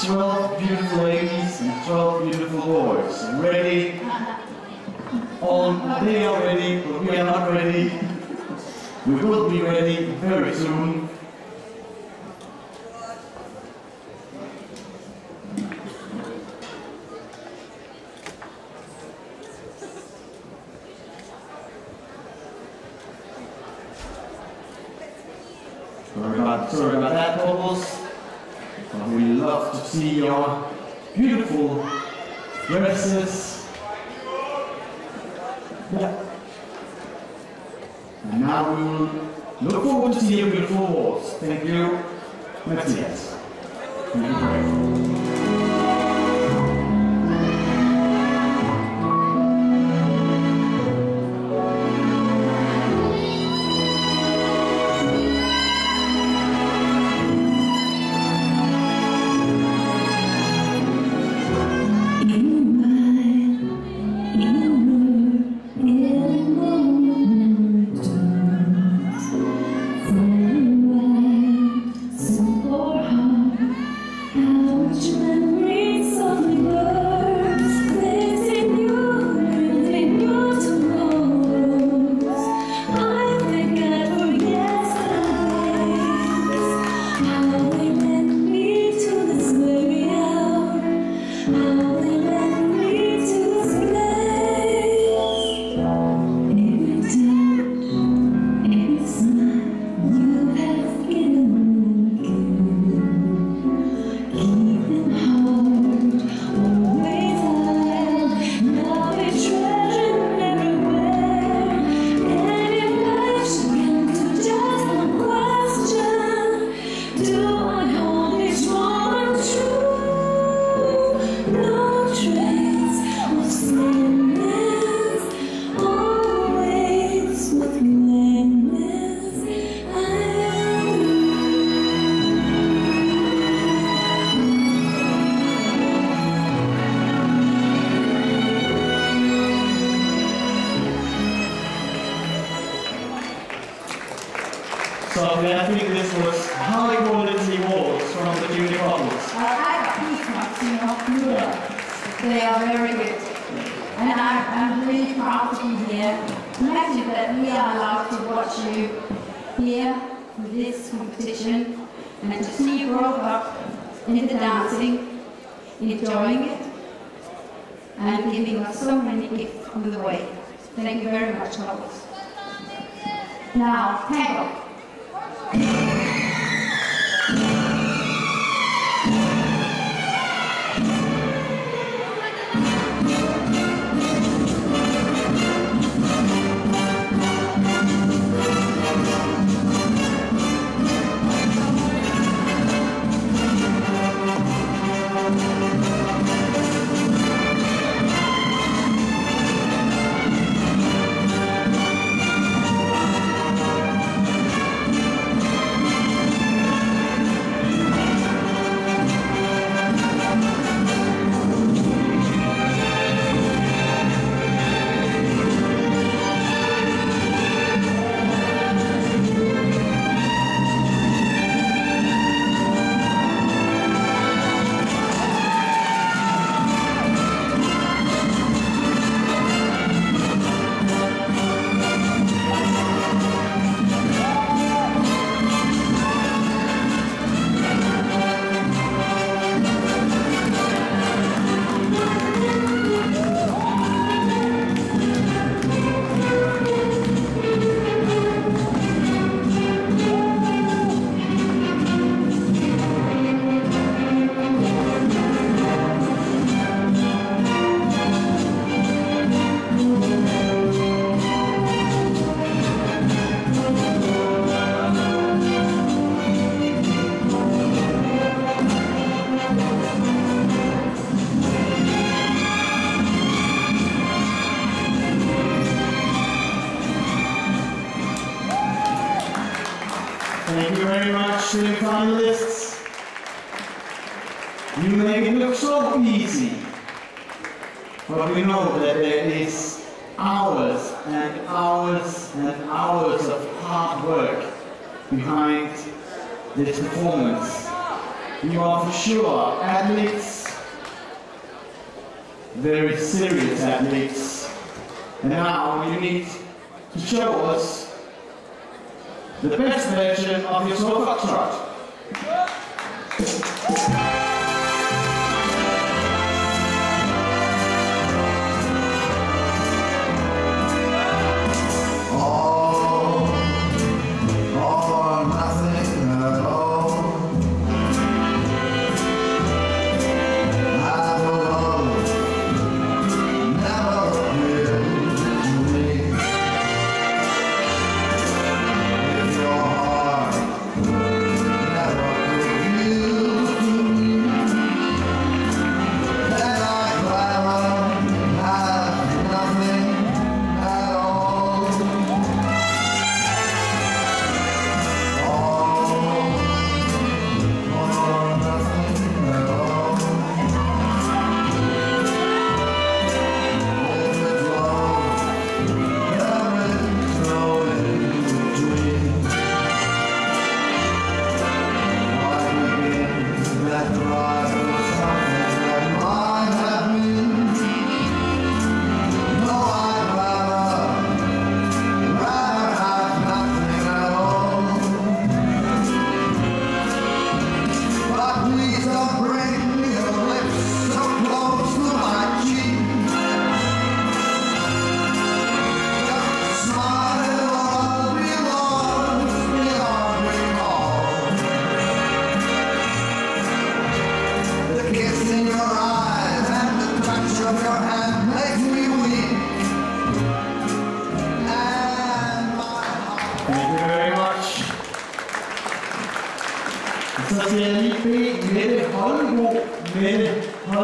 12 beautiful ladies and 12 beautiful boys. Ready? All, they are ready, but we are not ready. We will be ready very soon. Sorry about, sorry about that, Bubbles. Love to see your beautiful dresses. Yeah. And now we will look forward to seeing your beautiful waltz. Thank you, Matthias. Thank you So I think this was high quality waltz from the Junior Bubbles. I you know, yeah. They are very good. And I, I'm really proud to be here. Imagine that we are allowed to watch you here with this competition and to see you grow up in the dancing, enjoying it, and giving us so many gifts on the way. Thank you very much, Lois. Now, tango. Yeah. But we know that there is hours and hours and hours of hard work behind this performance. You are for sure athletes, very serious athletes. And now you need to show us the best version of your slow foxtrot.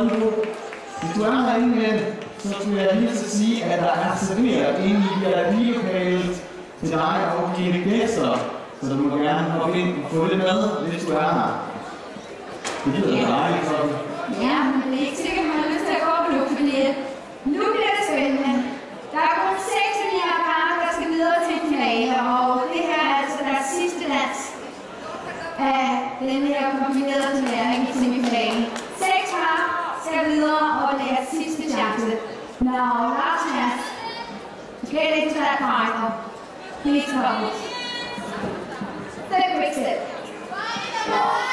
Holbo. Hvis du er herinde, Mette, så skulle jeg lige så sige, at der er serveret inde i VIP-lokalet til dig og dine gæster. Så du må gerne hoppe ind og få det med, hvis du er her. Det lyder dejligt sådan. Ja, men det er ikke sikkert, get into that final. Please come. The quick step.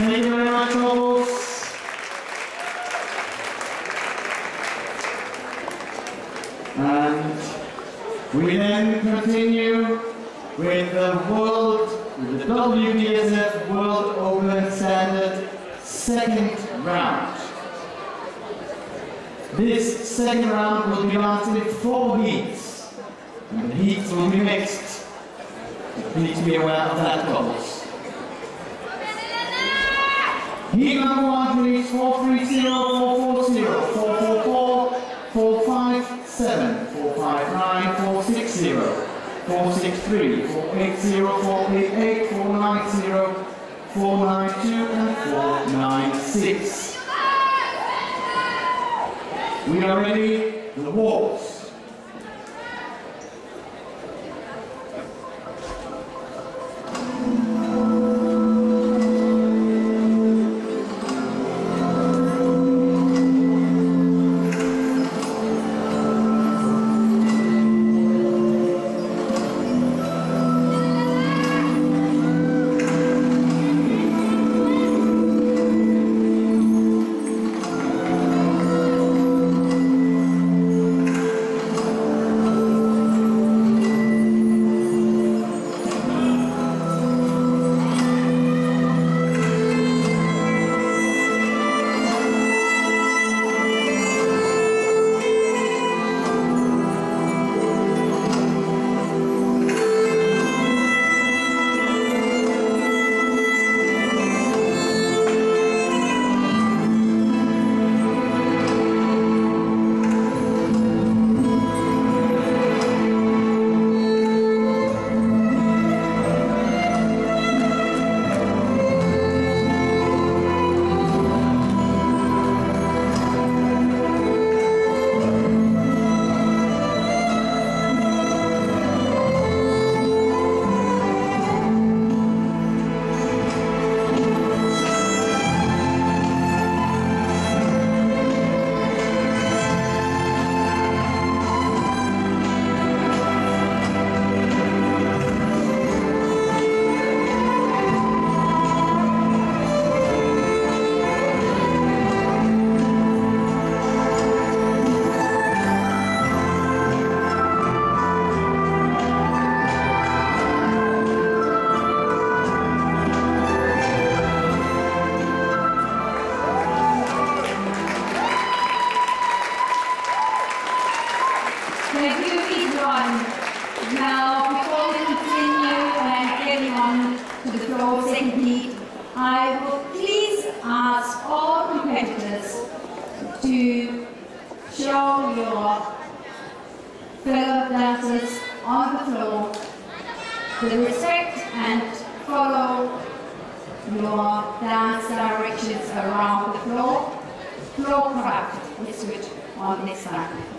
Thank you very much, Robos. And we then continue with the world, with the WDSF World Open Standard second round. This second round will be lasting four heats. And the heats will be mixed. Please be aware of that, Robos. Heat number one, please. 430, 440, 444, 457, 459, 460, 463, 480, 488, 490, 492, and 496. We are ready. The waltz. I please ask all competitors to show your fellow dancers on the floor the respect and follow your dance directions around the floor. Floor craft is switch on this side.